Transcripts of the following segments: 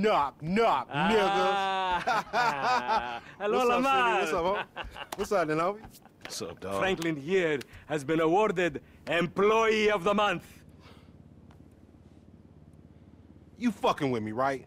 Knock, knock, Ah. Hello, What's up, Lamar. City? What's up, homie? What's up, then, homie? What's up, dog? Franklin here has been awarded Employee of the Month. You fucking with me, right?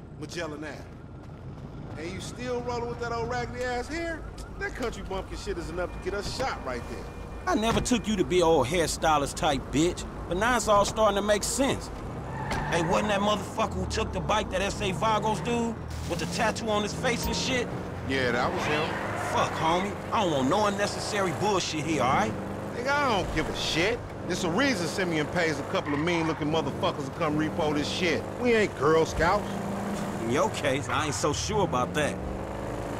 Magellan Ave. And you still rolling with that old raggedy ass hair? That country bumpkin shit is enough to get us shot right there. I never took you to be old hairstylist type bitch, but now it's all starting to make sense. Hey, wasn't that motherfucker who took the bike that S.A. Vagos dude? With the tattoo on his face and shit? Yeah, that was him. Fuck, homie. I don't want no unnecessary bullshit here, alright? Nigga, I don't give a shit. There's a reason Simeon pays a couple of mean-looking motherfuckers to come repo this shit. We ain't Girl Scouts. In your case, I ain't so sure about that.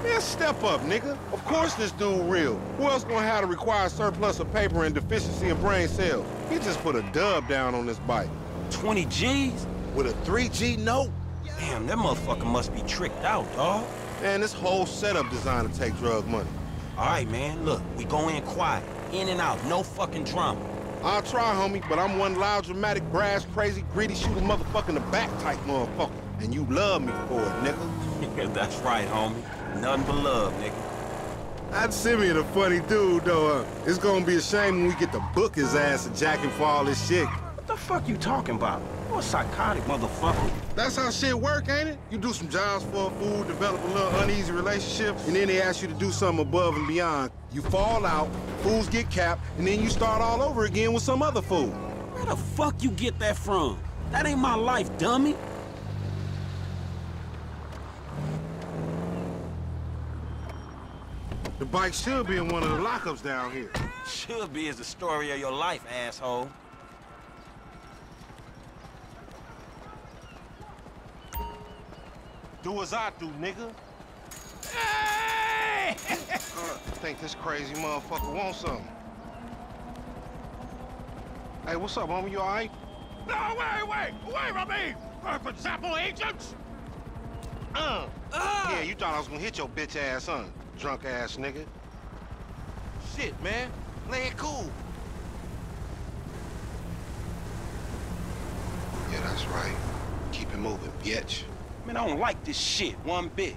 Man, step up, nigga. Of course this dude real. Who else gonna have to require surplus of paper and deficiency of brain cells? He just put a dub down on this bike. 20 G's? With a 3G note? Damn, that motherfucker must be tricked out, dawg. Man, this whole setup designed to take drug money. Alright, man, look, we go in quiet. In and out, no fucking drama. I'll try, homie, but I'm one loud, dramatic, brass, crazy, greedy, shoot a motherfucker in the back type motherfucker. And you love me for it, nigga. That's right, homie. Nothing but love, nigga. That Simeon a funny dude, though. Uh, it's gonna be a shame when we get to book his ass and jack him for all this shit. What the fuck you talking about? You a psychotic motherfucker. That's how shit work, ain't it? You do some jobs for a fool, develop a little uneasy relationship, and then they ask you to do something above and beyond. You fall out, fools get capped, and then you start all over again with some other fool. Where the fuck you get that from? That ain't my life, dummy. The bike should be in one of the lockups down here. Should be is the story of your life, asshole. Do as I do, nigga. Hey! I uh, think this crazy motherfucker wants something. Hey, what's up, homie? You all right? No, wait, wait! Away from me! Perfect uh, sample agents! Uh. uh. Yeah, you thought I was gonna hit your bitch ass, huh? Drunk ass nigga. Shit, man. Play it cool. Yeah, that's right. Keep it moving, bitch. Man, I don't like this shit one bit.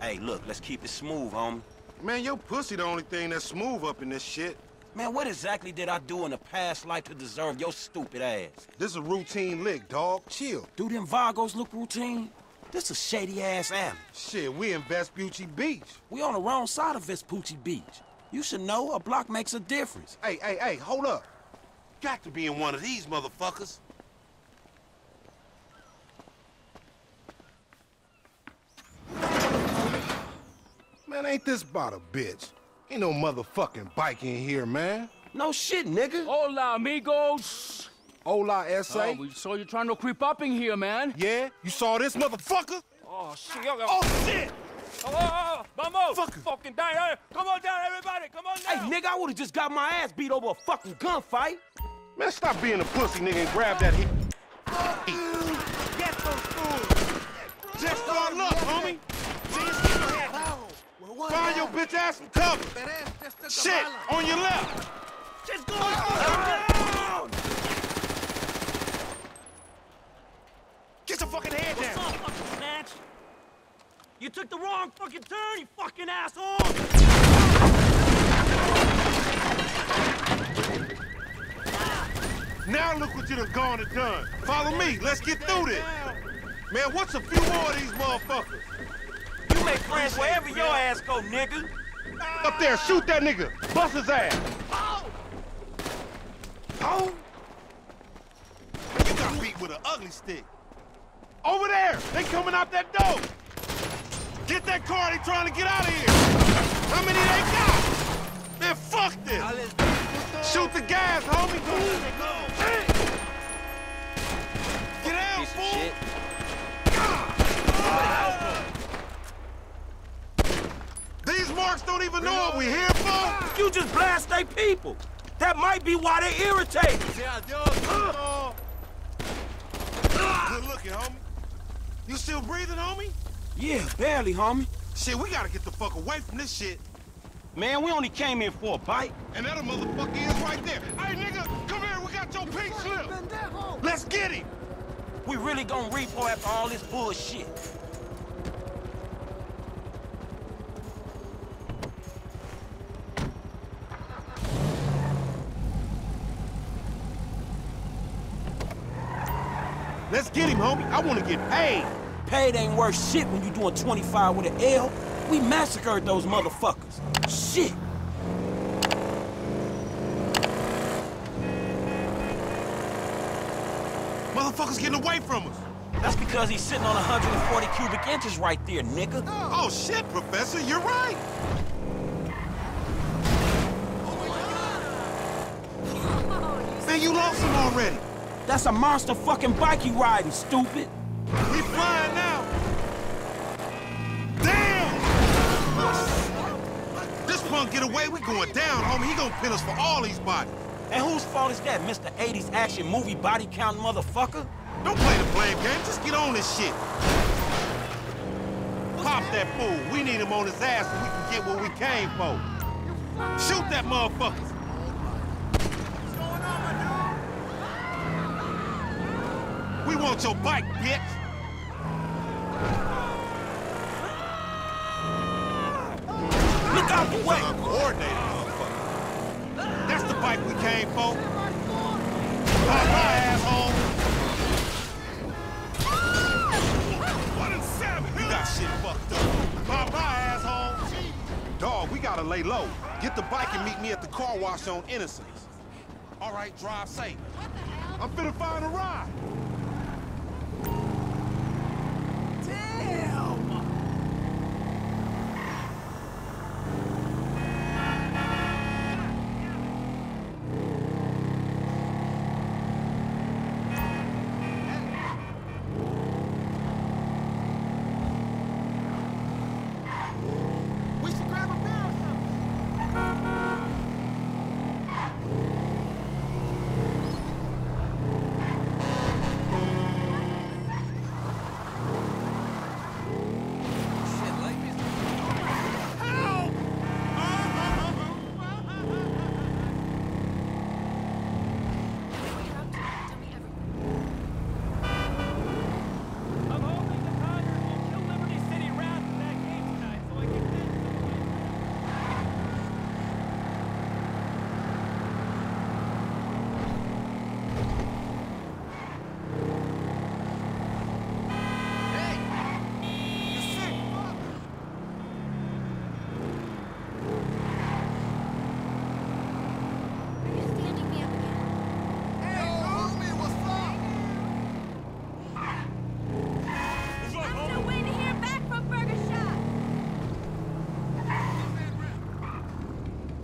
Hey, look, let's keep it smooth, homie. Man, your pussy the only thing that's smooth up in this shit. Man, what exactly did I do in the past life to deserve your stupid ass? This is a routine lick, dog. Chill. Do them Vagos look routine? This a shady-ass alley. Shit, we in Vespucci Beach. We on the wrong side of Vespucci Beach. You should know a block makes a difference. Hey, hey, hey, hold up. Got to be in one of these motherfuckers. Man, ain't this about a bitch? Ain't no motherfucking bike in here, man. No shit, nigga. Hola, amigos. Hola, S.A. Oh, we saw you trying to creep up in here, man. Yeah? You saw this motherfucker? Oh, shit. Oh, Oh, shit! oh, oh, oh vamos. Fucker. Fucking down. Hey, eh? come on down, everybody. Come on Hey, down. nigga, I would've just got my ass beat over a fucking gunfight. Man, stop being a pussy nigga and grab that heat. Get those fools! Just start luck, homie. Find your bitch ass some cover. Shit, on your left. Just go down! Get your fucking head What's down. up, fucking snatch? You took the wrong fucking turn, you fucking asshole! Now look what you done gone and done. Follow me. Let's get through this. Man, what's a few more of these motherfuckers? You make friends wherever your ass go, nigga. Up there, shoot that nigga. Bust his ass. Oh! Oh! You got beat with an ugly stick. Over there! They coming out that door! Get that car, they trying to get out of here! How many they got? Man, fuck this! Shoot the gas, homie! Hey! Get out, Piece of fool! Shit. Don't even know what we're here for! You just blast they people. That might be why they irritate. Good looking, homie. You still breathing, homie? Yeah, barely, homie. Shit, we gotta get the fuck away from this shit. Man, we only came here for a bite. And that motherfucker is right there. Hey, nigga, come here. We got your pink slip. Let's get him. We really gonna repo after all this bullshit. Get him, homie. I want to get paid. Paid ain't worth shit when you doing 25 with an L. We massacred those motherfuckers. Shit. Motherfuckers getting away from us. That's because he's sitting on 140 cubic inches right there, nigga. Oh, oh shit, Professor. You're right. Oh Man, you lost him already. That's a monster fucking bike you riding, stupid. We flying now. Damn! This punk get away, we going down, homie. He gonna pin us for all these bodies. And whose fault is that, Mr. 80s action movie body count motherfucker? Don't play the blame game. Just get on this shit. Pop that fool. We need him on his ass so we can get what we came for. Shoot that motherfucker. We want your bike, bitch. Look out the way! Uncoordinated motherfucker. That's the bike we came for. Pop my asshole. What a savage. You got shit fucked up. Pop my asshole. Dog, we gotta lay low. Get the bike and meet me at the car wash on Innocence. All right, drive safe. I'm finna find a ride.